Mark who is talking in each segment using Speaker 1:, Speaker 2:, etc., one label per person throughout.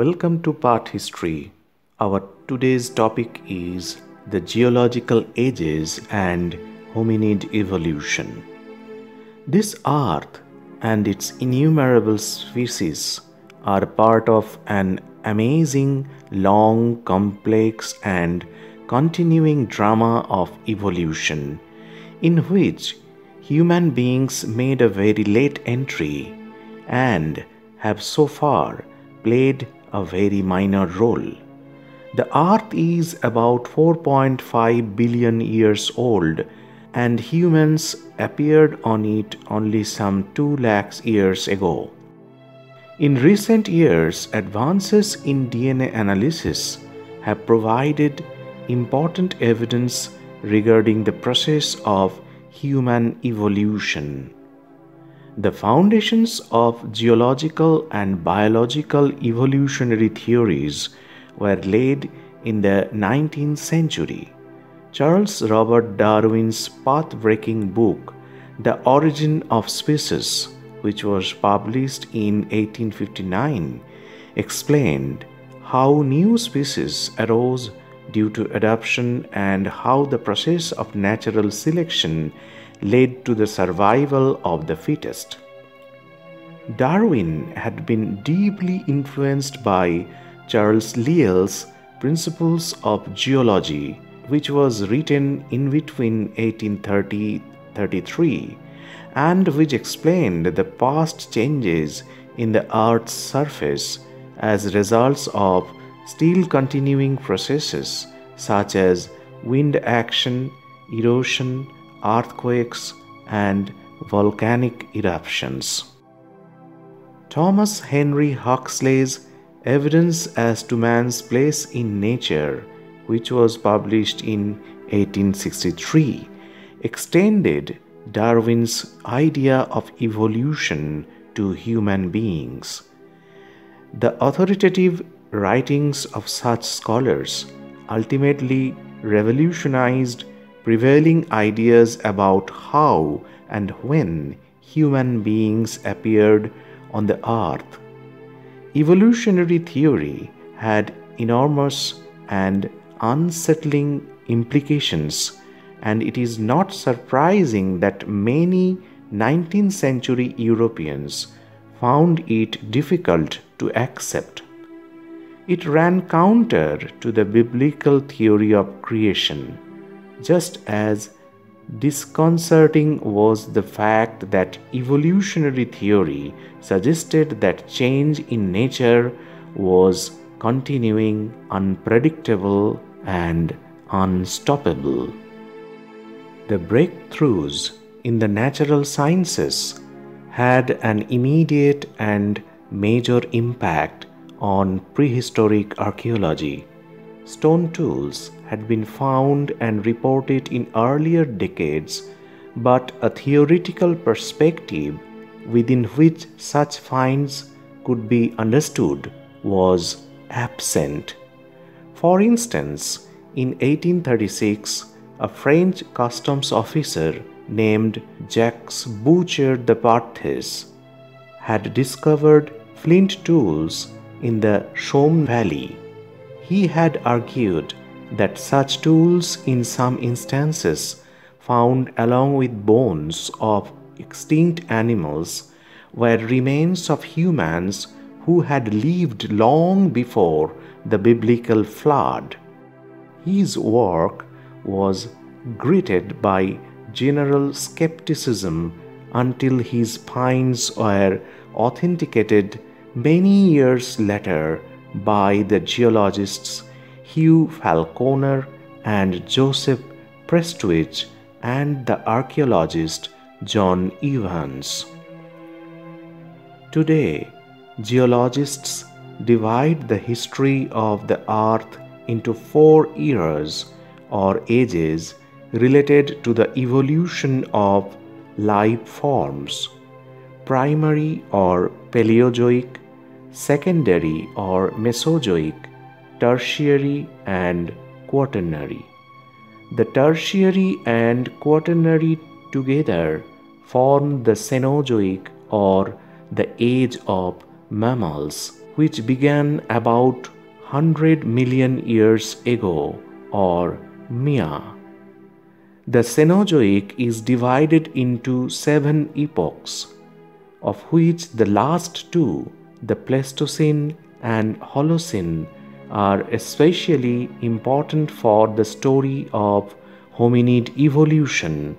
Speaker 1: Welcome to PAATH History. Our today's topic is the geological ages and hominid evolution. This earth and its innumerable species are part of an amazing, long, complex, and continuing drama of evolution in which human beings made a very late entry and have so far played a very minor role. The earth is about 4.5 billion years old and humans appeared on it only some 2 lakhs years ago. In recent years, advances in DNA analysis have provided important evidence regarding the process of human evolution. The foundations of geological and biological evolutionary theories were laid in the 19th century. Charles Robert Darwin's path-breaking book, The Origin of Species, which was published in 1859, explained how new species arose due to adaptation and how the process of natural selection led to the survival of the fittest. Darwin had been deeply influenced by Charles Lyell's Principles of Geology, which was written in between 1830 33 and which explained the past changes in the Earth's surface as results of still continuing processes such as wind action, erosion, earthquakes, and volcanic eruptions. Thomas Henry Huxley's Evidence as to Man's Place in Nature, which was published in 1863, extended Darwin's idea of evolution to human beings. The authoritative writings of such scholars ultimately revolutionized prevailing ideas about how and when human beings appeared on the earth. Evolutionary theory had enormous and unsettling implications, and it is not surprising that many 19th century Europeans found it difficult to accept. It ran counter to the biblical theory of creation just as disconcerting was the fact that evolutionary theory suggested that change in nature was continuing, unpredictable, and unstoppable. The breakthroughs in the natural sciences had an immediate and major impact on prehistoric archaeology. Stone tools had been found and reported in earlier decades, but a theoretical perspective within which such finds could be understood was absent. For instance, in 1836, a French customs officer named Jacques Boucher de Perthes had discovered flint tools in the Somme Valley. He had argued that such tools in some instances found along with bones of extinct animals were remains of humans who had lived long before the biblical flood. His work was greeted by general skepticism until his finds were authenticated many years later by the geologists Hugh Falconer and Joseph Prestwich and the archaeologist John Evans. Today, geologists divide the history of the earth into four eras or ages related to the evolution of life forms primary or Paleozoic, secondary or Mesozoic, tertiary and quaternary. The tertiary and quaternary together form the Cenozoic or the age of mammals which began about 100 million years ago, or Mya. The Cenozoic is divided into seven epochs, of which the last two, the Pleistocene and Holocene, are especially important for the story of hominid evolution.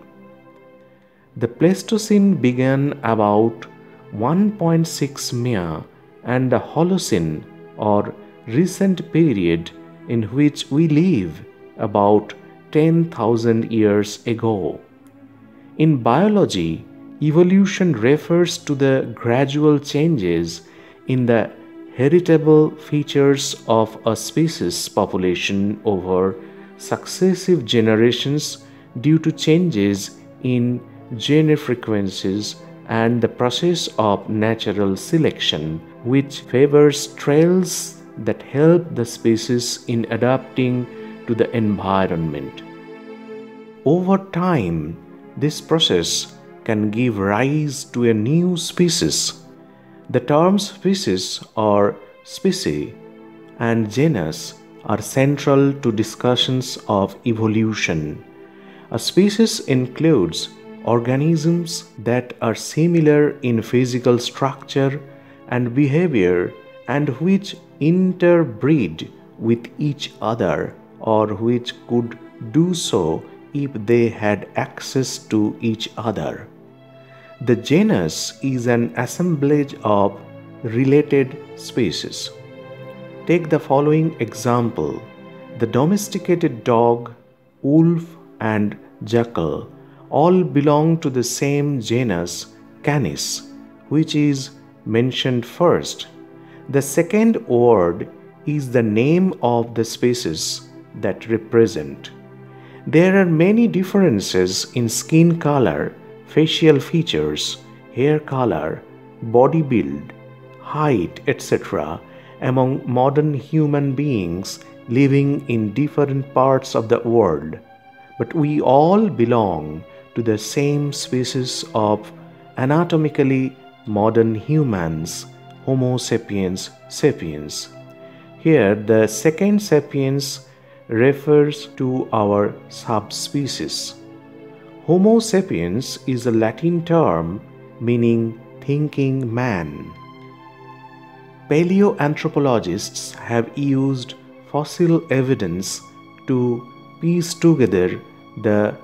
Speaker 1: The Pleistocene began about 1.6 Mya and the Holocene or recent period in which we live about 10,000 years ago. In biology, evolution refers to the gradual changes in the heritable features of a species population over successive generations due to changes in gene frequencies and the process of natural selection, which favors traits that help the species in adapting to the environment. Over time, this process can give rise to a new species. The terms species or specie and genus are central to discussions of evolution. A species includes organisms that are similar in physical structure and behavior and which interbreed with each other or which could do so if they had access to each other. The genus is an assemblage of related species. Take the following example the domesticated dog, wolf, and jackal all belong to the same genus Canis, which is mentioned first. The second word is the name of the species that represent. There are many differences in skin color, facial features, hair color, body build, height, etc. among modern human beings living in different parts of the world. But we all belong to the same species of anatomically modern humans, Homo sapiens sapiens. Here, the second sapiens refers to our subspecies. Homo sapiens is a Latin term meaning thinking man. Paleoanthropologists have used fossil evidence to piece together the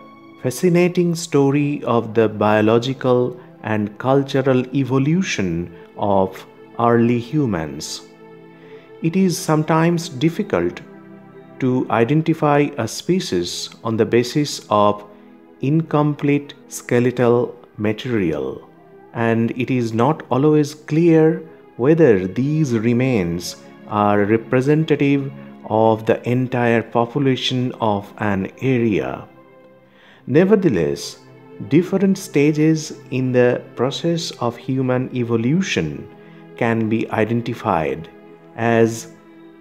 Speaker 1: fascinating story of the biological and cultural evolution of early humans. It is sometimes difficult to identify a species on the basis of incomplete skeletal material, and it is not always clear whether these remains are representative of the entire population of an area. Nevertheless, different stages in the process of human evolution can be identified as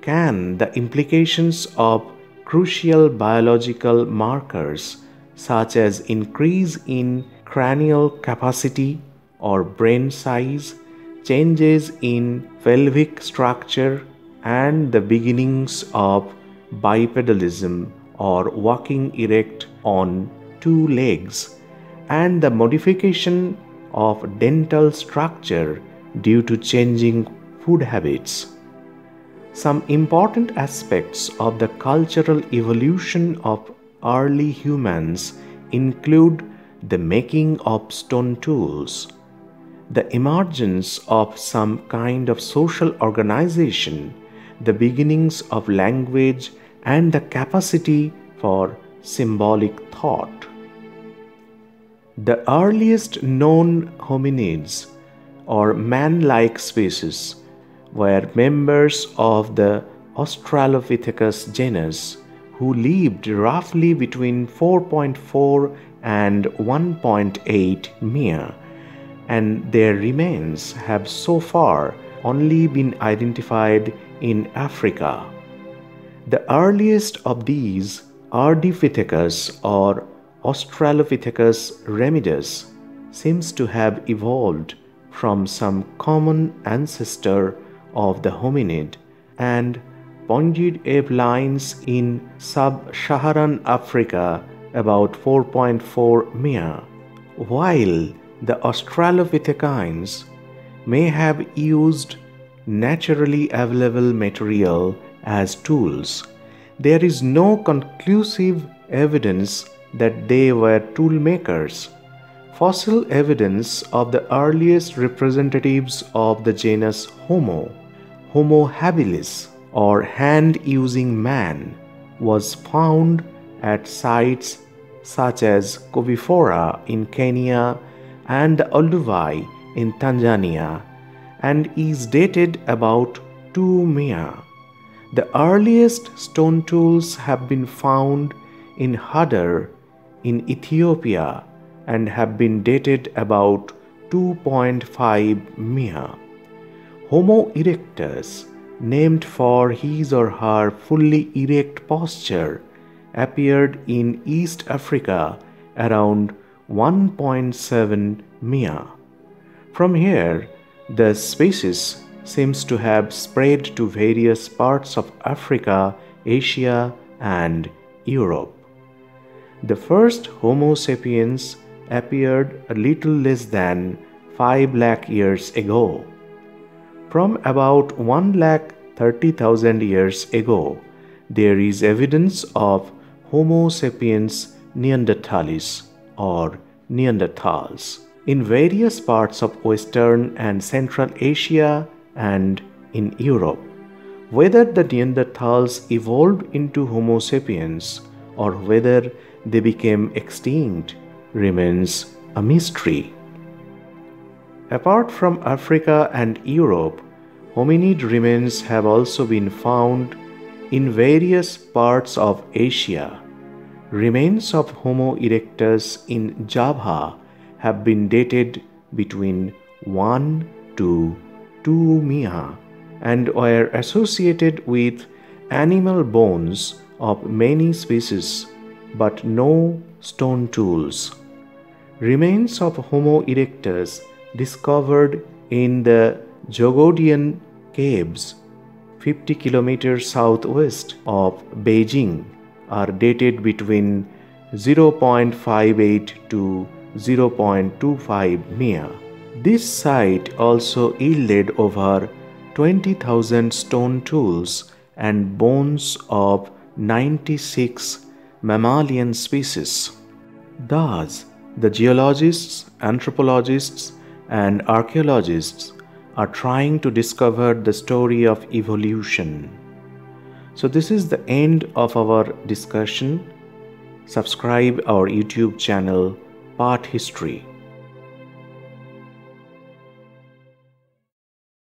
Speaker 1: can the implications of crucial biological markers such as increase in cranial capacity or brain size, changes in pelvic structure, and the beginnings of bipedalism or walking erect on two legs, and the modification of dental structure due to changing food habits. Some important aspects of the cultural evolution of early humans include the making of stone tools, the emergence of some kind of social organization, the beginnings of language, and the capacity for symbolic thought. The earliest known hominids or man like species were members of the Australopithecus genus who lived roughly between 4.4 and 1.8 Mya, and their remains have so far only been identified in Africa. The earliest of these, Ardipithecus or Australopithecus ramidus, seems to have evolved from some common ancestor of the hominid and pongid lines in sub-Saharan Africa about 4.4 Mya, while the Australopithecines may have used naturally available material as tools. There is no conclusive evidence that they were tool makers. Fossil evidence of the earliest representatives of the genus Homo, Homo habilis, or hand using man, was found at sites such as Koobi Fora in Kenya and Olduvai in Tanzania and is dated about 2 Mya. The earliest stone tools have been found in Hadar in Ethiopia and have been dated about 2.5 Mya. Homo erectus, named for his or her fully erect posture, appeared in East Africa around 1.7 Mya. From here, the species seems to have spread to various parts of Africa, Asia, and Europe. The first Homo sapiens appeared a little less than 5 lakh years ago. From about 1 lakh 30,000 years ago, there is evidence of Homo sapiens neanderthalis or Neanderthals in various parts of Western and Central Asia and in Europe. Whether the Neanderthals evolved into Homo sapiens or whether they became extinct remains a mystery. Apart from Africa and Europe, hominid remains have also been found in various parts of Asia. Remains of Homo erectus in Java have been dated between 1 to 2 Mya and were associated with animal bones of many species but no stone tools. Remains of Homo erectus discovered in the Zhoukoudian caves 50 kilometers southwest of Beijing are dated between 0.58 to 0.25 Mya. This site also yielded over 20,000 stone tools and bones of 96 mammalian species. Thus, the geologists, anthropologists, and archaeologists are trying to discover the story of evolution. So, this is the end of our discussion. Subscribe our YouTube channel, PAATH History.